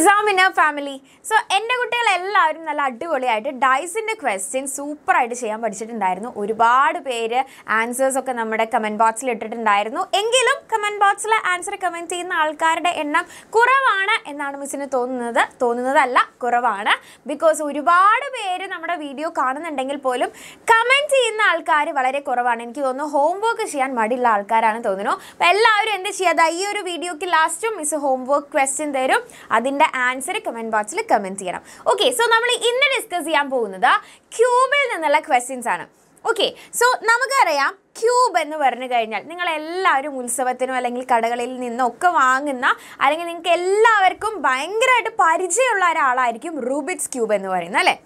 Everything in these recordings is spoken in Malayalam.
എക്സാമിന് ഫാമിലി സോ എന്റെ കുട്ടികൾ എല്ലാവരും നല്ല അടിപൊളിയായിട്ട് ഡൈസിന്റെ ക്വസ്റ്റ്യൻ സൂപ്പറായിട്ട് ചെയ്യാൻ പഠിച്ചിട്ടുണ്ടായിരുന്നു. ഒരുപാട് പേര് ആൻസേഴ്സ് ഒക്കെ നമ്മുടെ കമന്റ് ബോക്സിൽ ഇട്ടിട്ടുണ്ടായിരുന്നു. എങ്കിലും കമന്റ് ബോക്സിൽ ആൻസർ കമന്റ് ചെയ്യുന്ന ആൾക്കാരുടെ എണ്ണം കുറവാണ് എന്നാണ് മിസ്സിന് തോന്നുന്നത്. തോന്നുന്നതല്ല കുറവാണ്. ബിക്കോസ് ഒരുപാട് പേര് നമ്മുടെ വീഡിയോ കാണുന്നുണ്ടെങ്കിൽ പോലും കമന്റ് ചെയ്യുന്ന ആൾക്കാർ വളരെ കുറവാണ്. എനിക്ക് തോന്നുന്നു ഹോംവർക്ക് ചെയ്യാൻ മടിയുള്ള ആൾക്കാരാണ് തോന്നുന്നു. അപ്പോൾ എല്ലാവരും എന്ത് ചെയ്യാതെ ഈ ഒരു വീഡിയോക്ക് ലാസ്റ്റും മിസ് ഹോംവർക്ക് ക്വസ്റ്റ്യൻ തരും. അതിന്റെ ആൻസർ കമന്റ് ബോക്സിൽ കമന്റ് ചെയ്യണം. ഓക്കെ സോ നമ്മൾ ഇന്ന് ഡിസ്കസ് ചെയ്യാൻ പോകുന്നത് ക്യൂബിൽ നിന്നുള്ള ക്വസ്റ്റ്യൻസ് ആണ്. ഓക്കെ സോ നമുക്കറിയാം ക്യൂബ് എന്ന് പറഞ്ഞു കഴിഞ്ഞാൽ നിങ്ങൾ എല്ലാവരും ഉത്സവത്തിനോ അല്ലെങ്കിൽ കടകളിൽ നിന്നോ ഒക്കെ വാങ്ങുന്ന അല്ലെങ്കിൽ നിങ്ങൾക്ക് എല്ലാവർക്കും ഭയങ്കരമായിട്ട് പരിചയമുള്ള ഒരാളായിരിക്കും റൂബിറ്റ്സ് ക്യൂബ് എന്ന് പറയുന്നത് അല്ലേ?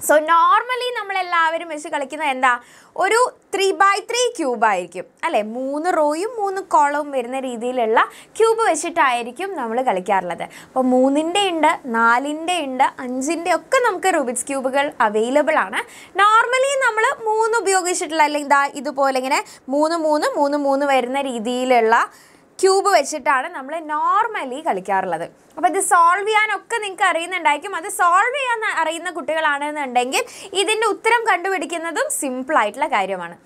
സോ നോർമലി നമ്മളെല്ലാവരും വെച്ച് കളിക്കുന്നത് എന്താ? ഒരു ത്രീ ബൈ ത്രീ ക്യൂബായിരിക്കും അല്ലേ? മൂന്ന് റോയും മൂന്ന് കോളവും വരുന്ന രീതിയിലുള്ള ക്യൂബ് വെച്ചിട്ടായിരിക്കും നമ്മൾ കളിക്കാറുള്ളത്. അപ്പോൾ മൂന്നിന്റെ ഉണ്ട് നാലിന്റെ ഉണ്ട് അഞ്ചിന്റെ ഒക്കെ നമുക്ക് റൂബിക്സ് ക്യൂബുകൾ അവൈലബിൾ ആണ്. നോർമലി നമ്മൾ മൂന്ന് ഉപയോഗിച്ചിട്ടുള്ള അല്ലെങ്കിൽ ഇതാ ഇതുപോലെ ഇങ്ങനെ മൂന്ന് മൂന്ന് മൂന്ന് മൂന്ന് വരുന്ന രീതിയിലുള്ള ക്യൂബ് വെച്ചിട്ടാണ് നമ്മൾ നോർമലി കളിക്കാറുള്ളത്. അപ്പോൾ ഇത് സോൾവ് ചെയ്യാനൊക്കെ നിങ്ങൾക്ക് അറിയുന്നുണ്ടായിരിക്കും. അത് സോൾവ് ചെയ്യാൻ അറിയുന്ന കുട്ടികളാണെന്നുണ്ടെങ്കിൽ ഇതിന്റെ ഉത്തരം കണ്ടുപിടിക്കുന്നതും സിമ്പിൾ ആയിട്ടുള്ള കാര്യമാണ്.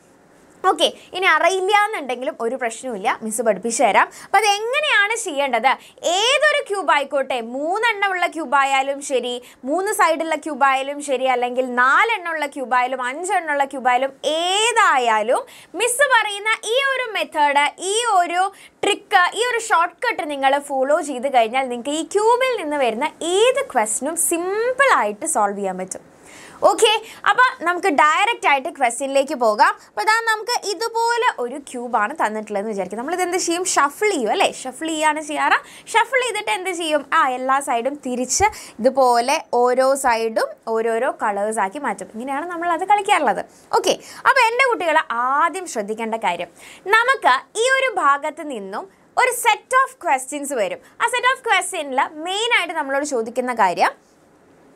ഓക്കെ ഇനി അറിയില്ല എന്നുണ്ടെങ്കിലും ഒരു പ്രശ്നവുമില്ല. മിസ് പഠിപ്പിച്ചു തരാം. അപ്പോൾ അതെങ്ങനെയാണ് ചെയ്യേണ്ടത്? ഏതൊരു ക്യൂബ് ആയിക്കോട്ടെ മൂന്നെണ്ണമുള്ള ക്യൂബായാലും ശരി മൂന്ന് സൈഡുള്ള ക്യൂബായാലും ശരി അല്ലെങ്കിൽ നാലെണ്ണമുള്ള ക്യൂബായാലും അഞ്ചെണ്ണമുള്ള ക്യൂബായാലും ഏതായാലും മിസ് പറയുന്ന ഈ ഒരു മെത്തേഡ് ഈ ഒരു ട്രിക്ക് ഈ ഒരു ഷോർട്ട് കട്ട് നിങ്ങൾ ഫോളോ ചെയ്ത് കഴിഞ്ഞാൽ നിങ്ങൾക്ക് ഈ ക്യൂബിൽ നിന്ന് വരുന്ന ഏത് ക്വസ്റ്റിനും സിമ്പിളായിട്ട് സോൾവ് ചെയ്യാൻ പറ്റും. ഓക്കെ അപ്പോൾ നമുക്ക് ഡയറക്റ്റ് ആയിട്ട് ക്വസ്റ്റ്യനിലേക്ക് പോകാം. അപ്പോൾ ഇതാ നമുക്ക് ഇതുപോലെ ഒരു ക്യൂബാണ് തന്നിട്ടുള്ളതെന്ന് വിചാരിക്കും. നമ്മളിത് എന്ത് ചെയ്യും? ഷഫിൾ ചെയ്യും അല്ലേ? ഷഫിൾ ചെയ്യാണ് ചെയ്യാറ്. ഷഫിൾ ചെയ്തിട്ട് എന്ത് ചെയ്യും? ആ എല്ലാ സൈഡും തിരിച്ച് ഇതുപോലെ ഓരോ സൈഡും ഓരോരോ കളേഴ്സ് ആക്കി മാറ്റും. ഇങ്ങനെയാണ് നമ്മൾ അത് കളിക്കാറുള്ളത്. ഓക്കെ അപ്പോൾ എന്റെ കുട്ടികൾ ആദ്യം ശ്രദ്ധിക്കേണ്ട കാര്യം. നമുക്ക് ഈ ഒരു ഭാഗത്ത് നിന്നും ഒരു സെറ്റ് ഓഫ് ക്വസ്റ്റ്യൻസ് വരും. ആ സെറ്റ് ഓഫ് ക്വസ്റ്റ്യനിൽ മെയിനായിട്ട് നമ്മളോട് ചോദിക്കുന്ന കാര്യം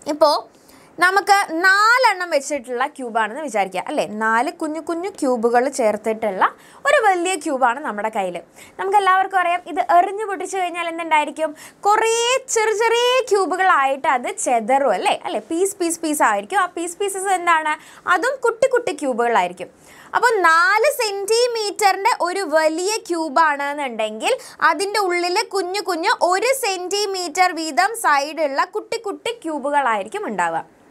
ഇപ്പോൾ നമുക്ക് നാലെണ്ണം വെച്ചിട്ടുള്ള ക്യൂബാണെന്ന് വിചാരിക്കുക. അല്ലേ? നാല് കുഞ്ഞു കുഞ്ഞു ക്യൂബുകൾ ചേർത്തിട്ടുള്ള ഒരു വലിയ ക്യൂബാണ് നമ്മുടെ കയ്യിൽ നമുക്ക് എല്ലാവർക്കും അറിയാം ഇത് എറിഞ്ഞു പൊട്ടിച്ചു കഴിഞ്ഞാൽ എന്തുണ്ടായിരിക്കും? കുറേ ചെറിയ ചെറിയ ക്യൂബുകളായിട്ട് അത് ചെതറും അല്ലേ? അല്ലേ? പീസ് പീസ് പീസ് ആയിരിക്കും. ആ പീസ് പീസസ് എന്താണ്? അതും കുട്ടി കുട്ടി ക്യൂബുകളായിരിക്കും അപ്പോൾ നാല് സെന്റിമീറ്ററിന്റെ ഒരു വലിയ ക്യൂബാണെന്നുണ്ടെങ്കിൽ അതിന്റെ ഉള്ളിൽ കുഞ്ഞു കുഞ്ഞു ഒരു സെന്റിമീറ്റർ വീതം സൈഡുള്ള കുട്ടി കുട്ടി ക്യൂബുകളായിരിക്കും ഉണ്ടാവുക.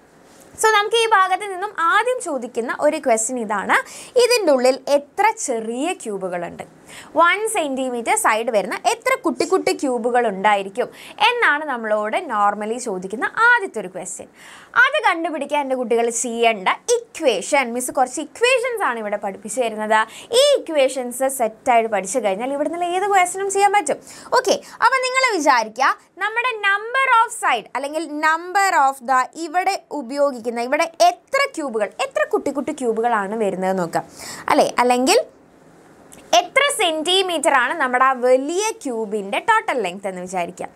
സോ നമുക്ക് ഈ ഭാഗത്ത് നിന്നും ആദ്യം ചോദിക്കുന്ന ഒരു ക്വസ്റ്റ്യൻ ഇതാണ്. ഇതിന്റെ ഉള്ളിൽ എത്ര ചെറിയ ക്യൂബുകളുണ്ട്? വൺ സെന്റിമീറ്റർ സൈഡ് വരുന്ന എത്ര കുട്ടി കുട്ടി ക്യൂബുകൾ ഉണ്ടായിരിക്കും എന്നാണ് നമ്മളോട് നോർമലി ചോദിക്കുന്ന ആദ്യത്തെ ഒരു ക്വസ്റ്റ്യൻ അത് കണ്ടുപിടിക്കാൻ എന്റെ കുട്ടികൾ ചെയ്യേണ്ട ഇക്വേഷൻ മിസ് കുറച്ച് ഇക്വേഷൻസ് ആണ് ഇവിടെ പഠിപ്പിച്ചു തരുന്നത്. ഈ ഇക്വേഷൻസ് സെറ്റായിട്ട് പഠിച്ചു കഴിഞ്ഞാൽ ഇവിടെ നിന്ന് ഏത് ക്വസ്റ്റനും ചെയ്യാൻ പറ്റും. ഓക്കെ അപ്പോൾ നിങ്ങൾ വിചാരിക്കുക നമ്മുടെ നമ്പർ ഓഫ് സൈഡ് അല്ലെങ്കിൽ നമ്പർ ഓഫ് ദ ഇവിടെ ഉപയോഗിക്കുന്ന ഇവിടെ എത്ര ക്യൂബുകൾ എത്ര കുട്ടി കുട്ടി ക്യൂബുകളാണ് വരുന്നത് നോക്കുക. അല്ലേ? അല്ലെങ്കിൽ എത്ര സെന്റിമീറ്റർ ആണ് നമ്മുടെ ആ വലിയ ക്യൂബിന്റെ ടോട്ടൽ ലെങ്ത് എന്ന് വിചാരിക്കാം.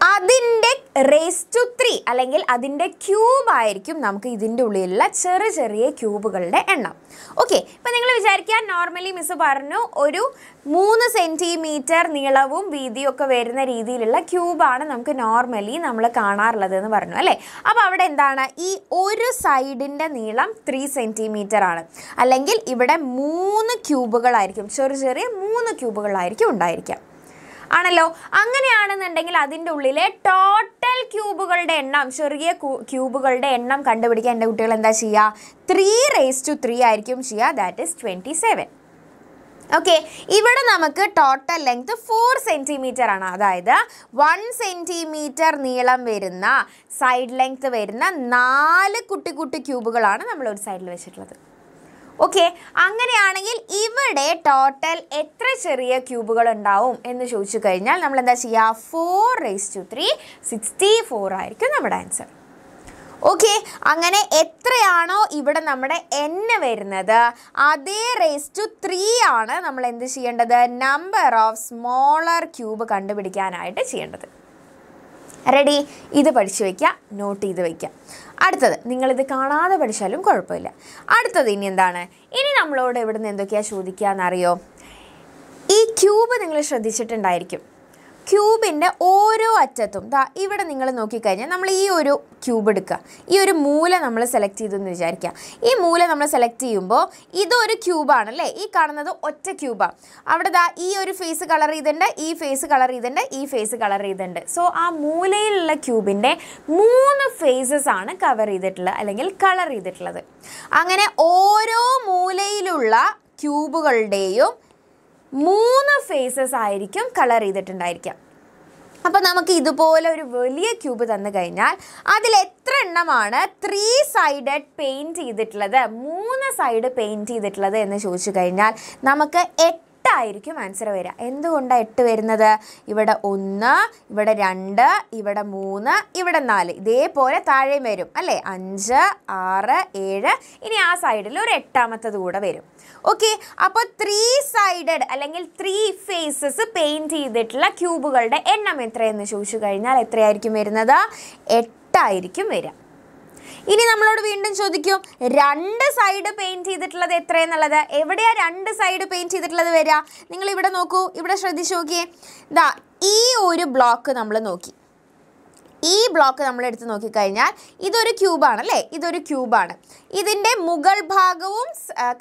അതിന്റെ റേസ് ടു ത്രീ അല്ലെങ്കിൽ അതിന്റെ ക്യൂബ് ആയിരിക്കും നമുക്ക് ഇതിന്റെ ഉള്ളിലുള്ള ചെറിയ ചെറിയ ക്യൂബുകളുടെ എണ്ണം. ഓക്കെ ഇപ്പം നിങ്ങൾ വിചാരിക്കുക നോർമലി മിസ് പറഞ്ഞു ഒരു മൂന്ന് സെന്റിമീറ്റർ നീളവും വീതിയും ഒക്കെ വരുന്ന രീതിയിലുള്ള ക്യൂബാണ് നമുക്ക് നോർമലി നമ്മൾ കാണാറുള്ളത് എന്ന് പറഞ്ഞു അല്ലേ? അപ്പോൾ അവിടെ എന്താണ്? ഈ ഒരു സൈഡിന്റെ നീളം ത്രീ സെന്റിമീറ്റർ ആണ്. അല്ലെങ്കിൽ ഇവിടെ മൂന്ന് ക്യൂബുകളായിരിക്കും ചെറിയ ചെറിയ മൂന്ന് ക്യൂബുകളായിരിക്കും ഉണ്ടായിരിക്കുക. ആണല്ലോ? അങ്ങനെയാണെന്നുണ്ടെങ്കിൽ അതിന്റെ ഉള്ളിലെ ടോട്ടൽ ക്യൂബുകളുടെ എണ്ണം ചെറിയ ക്യൂബുകളുടെ എണ്ണം കണ്ടുപിടിക്കാൻ എന്റെ കുട്ടികൾ എന്താ ചെയ്യുക? ത്രീ റേസ് ടു ത്രീ ആയിരിക്കും ചെയ്യുക. That is twenty seven okay ഇവിടെ നമുക്ക് ടോട്ടൽ ലെങ്ത് ഫോർ സെന്റിമീറ്റർ ആണ്. അതായത് വൺ സെന്റിമീറ്റർ നീളം വരുന്ന സൈഡ് ലെങ്ത് വരുന്ന നാല് കുട്ടി കുട്ടി ക്യൂബുകളാണ് നമ്മൾ ഒരു സൈഡിൽ വെച്ചിട്ടുള്ളത്. ഓക്കെ അങ്ങനെയാണെങ്കിൽ ഇവിടെ ടോട്ടൽ എത്ര ചെറിയ ക്യൂബുകൾ ഉണ്ടാവും എന്ന് ചോദിച്ചു കഴിഞ്ഞാൽ നമ്മൾ എന്താ ചെയ്യുക four raise to three sixty four ആയിരിക്കും നമ്മുടെ ആൻസർ ഓക്കെ അങ്ങനെ എത്രയാണോ ഇവിടെ നമ്മുടെ എൻ വരുന്നത്? അതേ റേസ് ടു ത്രീ ആണ് നമ്മൾ എന്ത് ചെയ്യേണ്ടത്? നമ്പർ ഓഫ് സ്മോളർ ക്യൂബ് കണ്ടുപിടിക്കാനായിട്ട് ചെയ്യേണ്ടത്. റെഡി ഇത് പഠിച്ചു വയ്ക്കുക നോട്ട് ചെയ്ത് വയ്ക്കുക അടുത്തത് നിങ്ങളിത് കാണാതെ പഠിച്ചാലും കുഴപ്പമില്ല. അടുത്തത് ഇനി എന്താണ്? ഇനി നമ്മളോട് ഇവിടുന്ന് എന്തൊക്കെയാണ് ചോദിക്കുക എന്നറിയോ ഈ ക്യൂബ് നിങ്ങൾ ശ്രദ്ധിച്ചിട്ടുണ്ടായിരിക്കും. ക്യൂബിന്റെ ഓരോ അറ്റത്തും. ദാ ഇവിടെ നിങ്ങൾ നോക്കിക്കഴിഞ്ഞാൽ നമ്മൾ ഈ ഒരു ക്യൂബ് എടുക്കുക. ഈ ഒരു മൂല നമ്മൾ സെലക്ട് ചെയ്തെന്ന് വിചാരിക്കുക. ഈ മൂല നമ്മൾ സെലക്ട് ചെയ്യുമ്പോൾ ഇതൊരു ക്യൂബാണ് അല്ലേ ഈ കാണുന്നത് ഒറ്റ ക്യൂബാണ് അവിടെ ദാ ഈ ഒരു ഫേസ് കളർ ചെയ്തിട്ടുണ്ട് ഈ ഫേസ് കളർ ചെയ്തിട്ടുണ്ട് ഈ ഫേസ് കളർ ചെയ്തിട്ടുണ്ട്. സോ ആ മൂലയിലുള്ള ക്യൂബിന്റെ മൂന്ന് ഫേസസ് ആണ് കവർ ചെയ്തിട്ടുള്ളത് അല്ലെങ്കിൽ കളർ ചെയ്തിട്ടുള്ളത്. അങ്ങനെ ഓരോ മൂലയിലുള്ള ക്യൂബുകളുടെയും മൂന്ന് ഫേസസ് ആയിരിക്കും കളർ ചെയ്തിട്ടുണ്ടായിരിക്കുക അപ്പോൾ നമുക്ക് ഇതുപോലെ ഒരു വലിയ ക്യൂബ് തന്നു കഴിഞ്ഞാൽ അതിൽ എത്ര എണ്ണമാണ് ത്രീ സൈഡഡ് പെയിന്റ് ചെയ്തിട്ടുള്ളത് മൂന്ന് സൈഡ് പെയിന്റ് ചെയ്തിട്ടുള്ളത് എന്ന് ചോദിച്ചു കഴിഞ്ഞാൽ നമുക്ക് എട്ടായിരിക്കും ആൻസർ വരിക. എന്തുകൊണ്ടാണ് എട്ട് വരുന്നത്? ഇവിടെ ഒന്ന് ഇവിടെ രണ്ട് ഇവിടെ മൂന്ന് ഇവിടെ നാല്. ഇതേപോലെ താഴെയും വരും അല്ലേ? അഞ്ച് ആറ് ഏഴ്. ഇനി ആ സൈഡിൽ ഒരു എട്ടാമത്തത് കൂടെ വരും. ഓക്കെ അപ്പോൾ ത്രീ സൈഡഡ് അല്ലെങ്കിൽ ത്രീ ഫേസസ് പെയിന്റ് ചെയ്തിട്ടുള്ള ക്യൂബുകളുടെ എണ്ണം എത്രയെന്ന് ചോദിച്ചു കഴിഞ്ഞാൽ എത്രയായിരിക്കും വരുന്നത്? എട്ടായിരിക്കും വരിക. ഇനി നമ്മളോട് വീണ്ടും ചോദിക്കും രണ്ട് സൈഡ് പെയിന്റ് ചെയ്തിട്ടുള്ളത് എത്രയെന്നുള്ളത്? എവിടെയാ രണ്ട് സൈഡ് പെയിന്റ് ചെയ്തിട്ടുള്ളത് വരിക? നിങ്ങൾ ഇവിടെ നോക്കൂ ഇവിടെ ശ്രദ്ധിച്ചു നോക്കിയേ. ഇതാ ഈ ഒരു ബ്ലോക്ക് നമ്മൾ നോക്കി. ഈ ബ്ലോക്ക് നമ്മൾ എടുത്ത് നോക്കിക്കഴിഞ്ഞാൽ ഇതൊരു ക്യൂബാണ് അല്ലേ ഇതൊരു ക്യൂബാണ് ഇതിന്റെ മുകൾ ഭാഗവും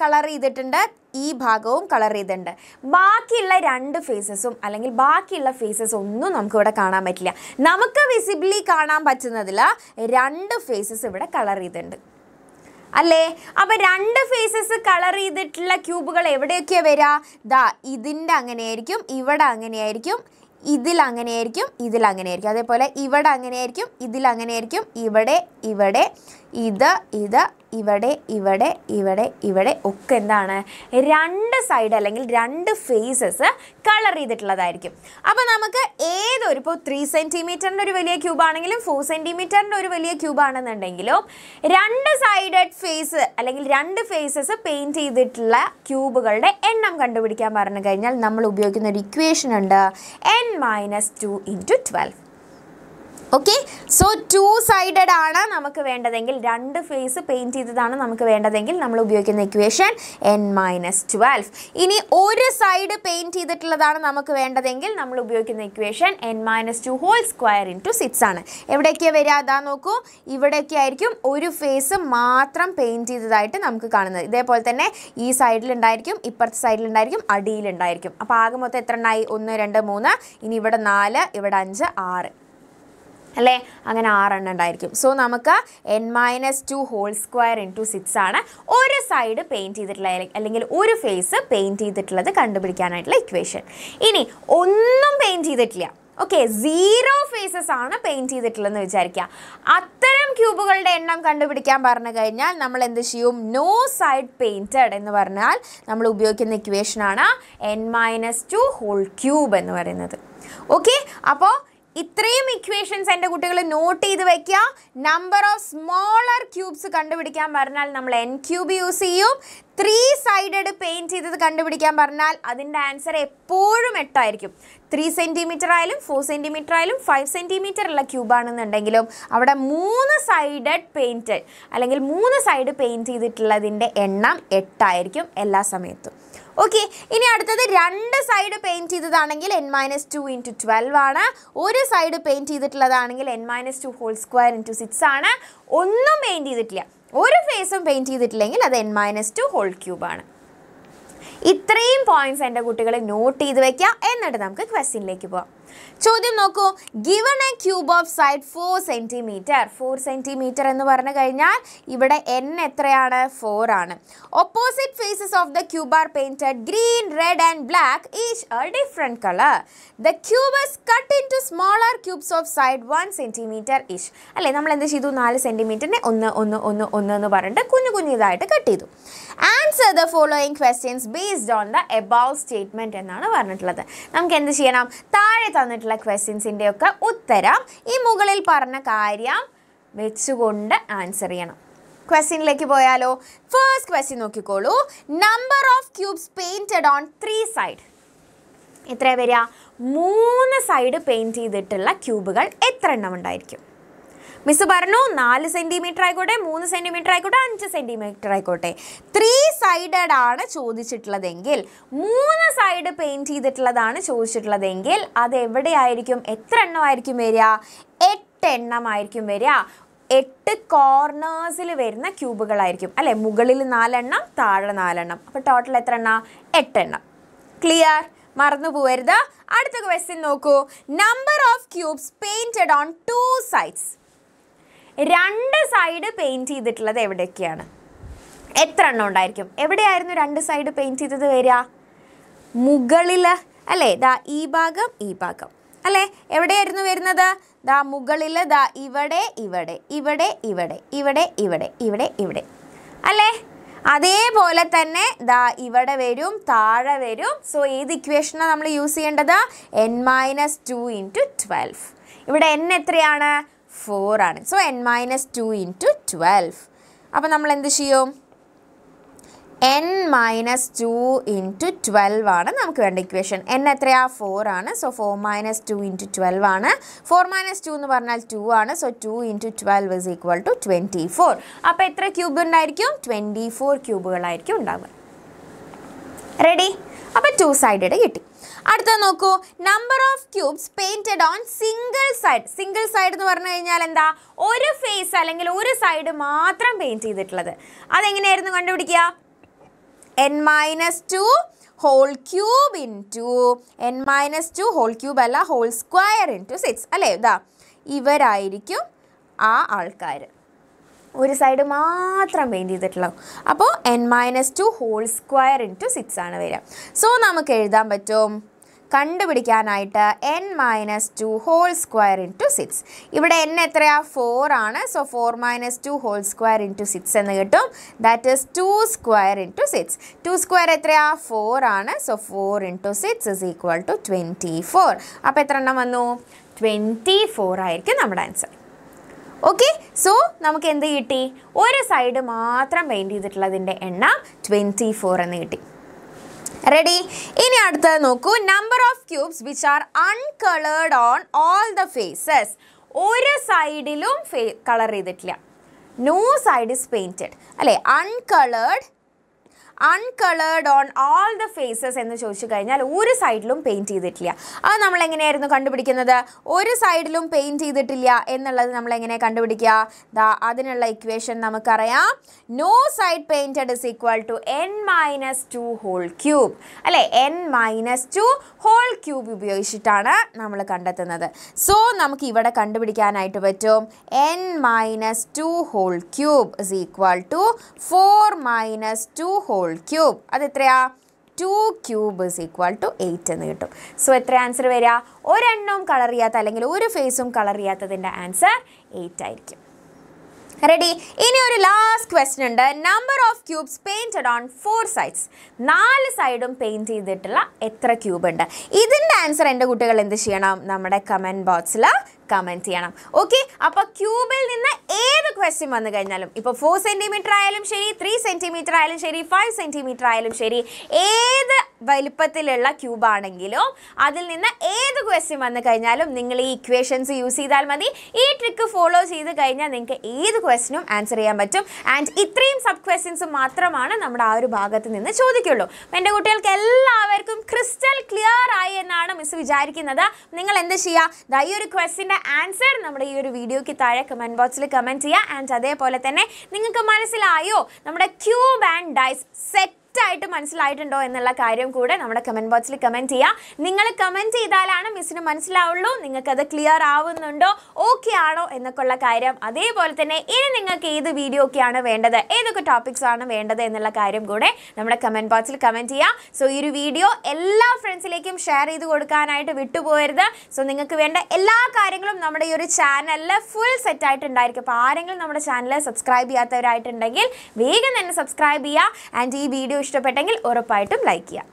കളർ ചെയ്തിട്ടുണ്ട്. ഈ ഭാഗവും കളർ ചെയ്തിട്ടുണ്ട്. ബാക്കിയുള്ള രണ്ട് ഫേസസും അല്ലെങ്കിൽ ബാക്കിയുള്ള ഫേസസ് ഒന്നും നമുക്ക് ഇവിടെ കാണാൻ പറ്റില്ല. നമുക്ക് വിസിബിളി കാണാൻ പറ്റുന്നതിൽ രണ്ട് ഫേസസ് ഇവിടെ കളർ ചെയ്തിട്ടുണ്ട്. അല്ലേ? അപ്പൊ രണ്ട് ഫേസസ് കളർ ചെയ്തിട്ടുള്ള ക്യൂബുകൾ എവിടെയൊക്കെയാ വരിക ദാ ഇതിന്റെ അങ്ങനെയായിരിക്കും ഇവിടെ അങ്ങനെയായിരിക്കും ഇതിൽ അങ്ങനെയായിരിക്കും ഇതിൽ അങ്ങനെയായിരിക്കും അതേപോലെ ഇവിടെ അങ്ങനെയായിരിക്കും ഇതിൽ അങ്ങനെയായിരിക്കും ഇവിടെ ഇവിടെ ഇത് ഇത് ഇവിടെ ഇവിടെ ഇവിടെ ഇവിടെ ഒക്കെ എന്താണ്? രണ്ട് സൈഡ് അല്ലെങ്കിൽ രണ്ട് ഫേസസ് കളർ ചെയ്തിട്ടുള്ളതായിരിക്കും. അപ്പോൾ നമുക്ക് ഏതൊരു ഇപ്പോൾ ത്രീ സെന്റിമീറ്ററിന്റെ ഒരു വലിയ ക്യൂബാണെങ്കിലും ഫോർ സെന്റിമീറ്ററിന്റെ ഒരു വലിയ ക്യൂബാണെന്നുണ്ടെങ്കിലും രണ്ട് സൈഡഡ് ഫേസ് അല്ലെങ്കിൽ രണ്ട് ഫേസസ് പെയിന്റ് ചെയ്തിട്ടുള്ള ക്യൂബുകളുടെ എണ്ണം കണ്ടുപിടിക്കാൻ പറഞ്ഞു കഴിഞ്ഞാൽ നമ്മൾ ഉപയോഗിക്കുന്ന ഒരു ഇക്വേഷൻ ഉണ്ട് N minus two into twelve okay so two sided ആണ് നമുക്ക് വേണ്ടതെങ്കിൽ രണ്ട് ഫേസ് പെയിന്റ് ചെയ്തതാണ് നമുക്ക് വേണ്ടതെങ്കിൽ നമ്മൾ ഉപയോഗിക്കുന്ന ഇക്വേഷൻ എൻ മൈനസ് ട്വൽവ് ഇനി ഒരു സൈഡ് പെയിന്റ് ചെയ്തിട്ടുള്ളതാണ് നമുക്ക് വേണ്ടതെങ്കിൽ നമ്മൾ ഉപയോഗിക്കുന്ന equation N minus two whole square into six ആണ്. എവിടെയൊക്കെയാണ് വരിക? അതാ നോക്കൂ. ഇവിടെയൊക്കെ ആയിരിക്കും ഒരു ഫേസ് മാത്രം പെയിന്റ് ചെയ്തതായിട്ട് നമുക്ക് കാണുന്നത്. ഇതേപോലെ തന്നെ ഈ സൈഡിലുണ്ടായിരിക്കും ഇപ്പുറത്തെ സൈഡിലുണ്ടായിരിക്കും അടിയിലുണ്ടായിരിക്കും അപ്പോൾ ആകെ മൊത്തം എത്ര ഉണ്ടായി ഒന്ന് രണ്ട് മൂന്ന്. ഇനി ഇവിടെ നാല് ഇവിടെ അഞ്ച് ആറ്. അല്ലേ? അങ്ങനെ ആറെണ്ണം ഉണ്ടായിരിക്കും. സോ നമുക്ക് N minus two whole square into six ആണ് ഒരു സൈഡ് പെയിന്റ് ചെയ്തിട്ടുള്ള അല്ലെങ്കിൽ ഒരു ഫേസ് പെയിന്റ് ചെയ്തിട്ടുള്ളത് കണ്ടുപിടിക്കാനായിട്ടുള്ള ഇക്വേഷൻ ഇനി ഒന്നും പെയിന്റ് ചെയ്തിട്ടില്ല. ഓക്കെ സീറോ ഫേസസ് ആണ് പെയിന്റ് ചെയ്തിട്ടുള്ളതെന്ന് വിചാരിക്കുക. അത്തരം ക്യൂബുകളുടെ എണ്ണം കണ്ടുപിടിക്കാൻ പറഞ്ഞു കഴിഞ്ഞാൽ നമ്മൾ എന്ത് ചെയ്യും? നോ സൈഡ് പെയിന്റഡ് എന്ന് പറഞ്ഞാൽ നമ്മൾ ഉപയോഗിക്കുന്ന ഇക്വേഷനാണ് N minus two whole cube എന്ന് പറയുന്നത്. ഓക്കെ അപ്പോൾ ഇത്രയും ഇക്വേഷൻസ് എന്റെ കുട്ടികൾ നോട്ട് ചെയ്ത് വെക്കുക നമ്പർ ഓഫ് സ്മോളർ ക്യൂബ്സ് കണ്ടുപിടിക്കാൻ പറഞ്ഞാൽ നമ്മൾ എൻ ക്യൂബ് യൂസ് ചെയ്യും. ത്രീ സൈഡഡ് പെയിന്റ് ചെയ്തത് കണ്ടുപിടിക്കാൻ പറഞ്ഞാൽ അതിന്റെ ആൻസർ എപ്പോഴും എട്ടായിരിക്കും. ത്രീ സെന്റിമീറ്റർ ആയാലും ഫോർ സെന്റിമീറ്റർ ആയാലും ഫൈവ് സെന്റിമീറ്റർ ഉള്ള ക്യൂബാണെന്നുണ്ടെങ്കിലും അവിടെ മൂന്ന് സൈഡഡ് പെയിന്റഡ് അല്ലെങ്കിൽ മൂന്ന് സൈഡ് പെയിന്റ് ചെയ്തിട്ടുള്ളതിന്റെ എണ്ണം എട്ടായിരിക്കും എല്ലാ സമയത്തും. ഓക്കെ ഇനി അടുത്തത് രണ്ട് side paint ചെയ്തതാണെങ്കിൽ N minus two into twelve ആണ്. ഒരു side paint ചെയ്തിട്ടുള്ളതാണെങ്കിൽ N minus two whole square into six ആണ്. ഒന്നും പെയിന്റ് ചെയ്തിട്ടില്ല. ഒരു ഫേസും പെയിന്റ് ചെയ്തിട്ടില്ലെങ്കിൽ അത് N minus two whole cube ആണ്. ഇത്രയും പോയിന്റ്സ് എന്റെ കുട്ടികളെ നോട്ട് ചെയ്ത് വെക്കുക എന്നിട്ട് നമുക്ക് ക്വസ്റ്റ്യനിലേക്ക് പോവാം. ചോദ്യം നോക്കൂ. Given a cube of side four centimetre four centimetre എന്ന് പറഞ്ഞു കഴിഞ്ഞാൽ ഇവിടെ എൻ എത്രയാണ്? ഫോർ ആണ്. Opposite faces of the cube are painted green red and black each a different colour the cube is cut into smaller cubes of side one centimetre each അല്ലേ? നമ്മൾ എന്ത് ചെയ്തു? നാല് സെന്റിമീറ്ററിനെ ഒന്ന് ഒന്ന് ഒന്ന് ഒന്ന് എന്ന് പറഞ്ഞിട്ട് കുഞ്ഞു കുഞ്ഞു ഇതായിട്ട് കട്ട് ചെയ്തു. Answer the following questions based on the above statement എന്നാണ് പറഞ്ഞിട്ടുള്ളത്. നമുക്ക് എന്ത് ചെയ്യണം? താഴെ തന്നിട്ടുള്ള ക്വസ്റ്റ്യൻസിന്റെ ഒക്കെ ഉത്തരം ഈ മുകളിൽ പറഞ്ഞ കാര്യം വെച്ചുകൊണ്ട് ആൻസർ ചെയ്യണം. ക്വസ്റ്റ്യനിലേക്ക് പോയാലോ? ഫസ്റ്റ് ക്വസ്റ്റ്യൻ നോക്കിക്കോളൂ. Number of cubes painted on three side എത്ര വരിക? മൂന്ന് സൈഡ് പെയിന്റ് ചെയ്തിട്ടുള്ള ക്യൂബുകൾ എത്ര എണ്ണം ഉണ്ടായിരിക്കും? മിസ് പറഞ്ഞു നാല് സെന്റിമീറ്റർ ആയിക്കോട്ടെ മൂന്ന് സെന്റിമീറ്റർ ആയിക്കോട്ടെ അഞ്ച് സെന്റിമീറ്റർ ആയിക്കോട്ടെ. ത്രീ സൈഡഡ് ആണ് ചോദിച്ചിട്ടുള്ളതെങ്കിൽ മൂന്ന് സൈഡ് പെയിന്റ് ചെയ്തിട്ടുള്ളതാണ് ചോദിച്ചിട്ടുള്ളതെങ്കിൽ അത് എവിടെയായിരിക്കും? എത്ര എണ്ണമായിരിക്കും വരിക? എട്ട് എണ്ണമായിരിക്കും വരിക. എട്ട് കോർണേഴ്സിൽ വരുന്ന ക്യൂബുകളായിരിക്കും. അല്ലേ? മുകളിൽ നാലെണ്ണം താഴെ നാലെണ്ണം. അപ്പോൾ ടോട്ടൽ എത്ര എണ്ണ? എട്ടെണ്ണം ക്ലിയർ മറന്നു പോവരുത്. അടുത്ത ക്വസ്റ്റ്യൻ നോക്കൂ. Number of cubes painted on two sides രണ്ട് സൈഡ് പെയിന്റ് ചെയ്തിട്ടുള്ളത് എവിടെയൊക്കെയാണ്? എത്ര എണ്ണം ഉണ്ടായിരിക്കും? എവിടെയായിരുന്നു രണ്ട് സൈഡ് പെയിന്റ് ചെയ്തത് വരിക? മുകളിൽ അല്ലേ? ദാ ഈ ഭാഗം ഈ ഭാഗം. അല്ലേ? എവിടെയായിരുന്നു വരുന്നത്? ദാ മുകളിൽ ദാ ഇവിടെ ഇവിടെ ഇവിടെ ഇവിടെ ഇവിടെ ഇവിടെ ഇവിടെ ഇവിടെ. അല്ലേ? അതേപോലെ തന്നെ ദാ ഇവിടെ വരും താഴെ വരും. സോ ഏത് ഇക്വേഷനാണ് നമ്മൾ യൂസ് ചെയ്യേണ്ടത്? N minus two into twelve ഇവിടെ എൻ എത്രയാണ്? ഫോർ ആണ്. So N minus two into twelve അപ്പോൾ നമ്മൾ എന്ത് ചെയ്യും? N minus two into twelve ആണ് നമുക്ക് വേണ്ട ഇക്വേഷൻ എൻ എത്രയാ? ഫോർ ആണ്. So four minus two into twelve ആണ്. ഫോർ മൈനസ് ടു എന്ന് പറഞ്ഞാൽ ടു ആണ്. So two into twelve is equal to twenty four അപ്പോൾ എത്ര ക്യൂബ് ഉണ്ടായിരിക്കും? ട്വന്റി ഫോർ ക്യൂബുകളായിരിക്കും ഉണ്ടാവുക. റെഡി അപ്പോൾ ടു സൈഡഡ് കിട്ടി. അടുത്ത നോക്കൂ. Number of cubes painted on single side single side എന്ന് പറഞ്ഞു കഴിഞ്ഞാൽ എന്താ? ഒരു ഫേസ് അല്ലെങ്കിൽ ഒരു സൈഡ് മാത്രം പെയിന്റ് ചെയ്തിട്ടുള്ളത്. അതെങ്ങനെയായിരുന്നു കണ്ടുപിടിക്കുക? N minus two whole cube into N minus two whole cube അല്ല whole square into six അല്ലേ? ഇതാ. ഇവരായിരിക്കും ആ ആൾക്കാർ ഒരു സൈഡ് മാത്രം പെയിന്റ് ചെയ്തിട്ടുള്ളൂ അപ്പോൾ N minus two whole square into six ആണ് വരിക. സോ നമുക്ക് എഴുതാൻ പറ്റും. കണ്ടുപിടിക്കാനായിട്ട് N minus two whole square into six ഇവിടെ എൻ എത്രയാ? ഫോർ ആണ്. So four minus two whole square into six എന്ന് കിട്ടും. That is two square into six two square എത്രയാ? ഫോർ ആണ്. So four into six is equal to twenty four അപ്പോൾ എത്ര എണ്ണം വന്നു? ട്വന്റി ഫോർ ആയിരിക്കും നമ്മുടെ ആൻസർ ഓക്കെ സോ നമുക്ക് എന്ത് കിട്ടി? ഒരു സൈഡ് മാത്രം പെയിന്റ് ചെയ്തിട്ടുള്ളതിന്റെ എണ്ണം ട്വന്റി ഫോർ എന്ന് കിട്ടി. റെഡി ഇനി അടുത്തത് നോക്കൂ. Number of cubes which are uncoloured on all the faces ഒരു സൈഡിലും കളർ ചെയ്തിട്ടില്ല. നോ സൈഡ് ഇസ് പെയിന്റഡ് അല്ലേ? Uncoloured uncoloured on all the faces എന്ന് ചോദിച്ചു കഴിഞ്ഞാൽ ഒരു സൈഡിലും പെയിന്റ് ചെയ്തിട്ടില്ല. അത് നമ്മൾ എങ്ങനെയായിരുന്നു കണ്ടുപിടിക്കുന്നത്? ഒരു സൈഡിലും പെയിന്റ് ചെയ്തിട്ടില്ല എന്നുള്ളത് നമ്മൾ എങ്ങനെ കണ്ടുപിടിക്കുക? ദാ അതിനുള്ള ഇക്വേഷൻ നമുക്കറിയാം. No side painted is equal to N minus two whole cube അല്ലേ? N minus two whole cube ഉപയോഗിച്ചിട്ടാണ് നമ്മൾ കണ്ടെത്തുന്നത്. സോ നമുക്ക് ഇവിടെ കണ്ടുപിടിക്കാനായിട്ട് പറ്റും. N minus two whole cube is equal to four minus two whole cube അത് എത്രയാ two cube is equal to eight എന്ന് കിട്ടും. സോ എത്ര ആൻസർ വരിക ഒരെണ്ണവും കളർ ചെയ്യാത്ത അല്ലെങ്കിൽ ഒരു ഫേസും കളർ ചെയ്യാത്തതിന്റെ ആൻസർ എയ്റ്റ് ആയിരിക്കും. റെഡി ഇനി ഒരു ലാസ്റ്റ് ക്വസ്റ്റ്യൻ ഉണ്ട്. Number of cubes painted on four sides നാല് സൈഡും പെയിന്റ് ചെയ്തിട്ടുള്ള എത്ര ക്യൂബ് ഉണ്ട്? ഇതിന്റെ ആൻസർ എന്റെ കുട്ടികൾ എന്ത് ചെയ്യണം? നമ്മുടെ കമന്റ് ബോക്സിൽ കമന്റ് ചെയ്യണം. ഓക്കെ അപ്പോൾ ക്യൂബിൽ നിന്ന് ഏത് ക്വസ്റ്റ്യൻ വന്നു കഴിഞ്ഞാലും ഇപ്പോൾ ഫോർ സെന്റിമീറ്റർ ആയാലും ശരി ത്രീ സെന്റിമീറ്റർ ആയാലും ശരി ഫൈവ് സെന്റിമീറ്റർ ആയാലും ശരി ഏത് വലിപ്പത്തിലുള്ള ക്യൂബാണെങ്കിലും അതിൽ നിന്ന് ഏത് ക്വസ്റ്റ്യൻ വന്നു കഴിഞ്ഞാലും നിങ്ങൾ ഈ ഇക്വേഷൻസ് യൂസ് ചെയ്താൽ മതി. ഈ ട്രിക്ക് ഫോളോ ചെയ്ത് കഴിഞ്ഞാൽ നിങ്ങൾക്ക് ഏത് ക്വസ്റ്റിനും ആൻസർ ചെയ്യാൻ പറ്റും. ആൻഡ് ഇത്രയും സബ് ക്വസ്റ്റ്യൻസ് മാത്രമാണ് നമ്മുടെ ആ ഒരു ഭാഗത്ത് നിന്ന് ചോദിക്കുള്ളൂ. അപ്പം എന്റെ കുട്ടികൾക്ക് എല്ലാവർക്കും ക്രിസ്റ്റൽ ക്ലിയർ ആയി എന്നാണ് മിസ് വിചാരിക്കുന്നത്. നിങ്ങൾ എന്ത് ചെയ്യുക ഈ ഒരു ക്വസ്റ്റിന്റെ ആൻസർ നമ്മുടെ ഈ ഒരു വീഡിയോയ്ക്ക് താഴെ കമന്റ് ബോക്സിൽ കമന്റ് ചെയ്യുക ആൻഡ് അതേപോലെ തന്നെ നിങ്ങൾക്ക് മനസ്സിലായോ? നമ്മുടെ ക്യൂബ് ആൻഡ് ഡൈസ് സെറ്റ് ആയിട്ട് മനസ്സിലായിട്ടുണ്ടോ എന്നുള്ള കാര്യം കൂടെ നമ്മുടെ കമന്റ് ബോക്സിൽ കമന്റ് ചെയ്യുക നിങ്ങൾ കമന്റ് ചെയ്താലാണ് മിസ്സിന് മനസ്സിലാവുള്ളൂ. നിങ്ങൾക്കത് ക്ലിയർ ആവുന്നുണ്ടോ? ഓക്കെ ആണോ എന്നൊക്കെ ഉള്ള കാര്യം. അതേപോലെ തന്നെ ഇനി നിങ്ങൾക്ക് ഏത് വീഡിയോ ഒക്കെയാണ് വേണ്ടത്? ഏതൊക്കെ ടോപ്പിക്സ് ആണ് വേണ്ടത് എന്നുള്ള കാര്യം കൂടെ നമ്മുടെ കമന്റ് ബോക്സിൽ കമന്റ് ചെയ്യുക സോ ഈ ഒരു വീഡിയോ എല്ലാ ഫ്രണ്ട്സിലേക്കും ഷെയർ ചെയ്ത് കൊടുക്കാനായിട്ട് വിട്ടുപോയരുത്. സോ നിങ്ങൾക്ക് വേണ്ട എല്ലാ കാര്യങ്ങളും നമ്മുടെ ഈ ഒരു ചാനലിൽ ഫുൾ സെറ്റ് ആയിട്ടുണ്ടായിരിക്കും. അപ്പോൾ ആരെങ്കിലും നമ്മുടെ ചാനൽ സബ്സ്ക്രൈബ് ചെയ്യാത്തവരായിട്ടുണ്ടെങ്കിൽ വേഗം തന്നെ സബ്സ്ക്രൈബ് ചെയ്യുക. ആൻഡ് ഈ വീഡിയോ ഇഷ്ടപ്പെട്ടെങ്കിൽ ഉറപ്പായിട്ടും ലൈക്ക് ചെയ്യുക.